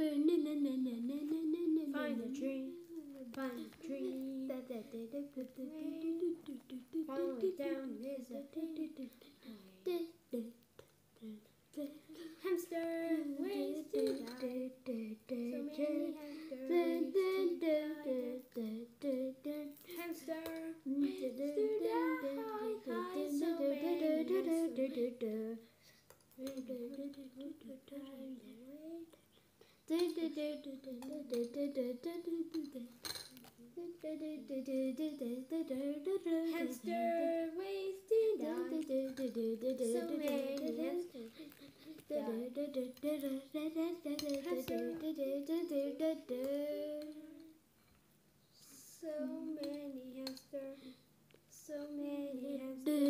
Find a tree. Find a tree. Falling down is a hamster. Ways to die. So many hamsters. Hamster. Ways to die. Hi, so many Hamster to. So many hamsters. So many hamsters. So many hamsters.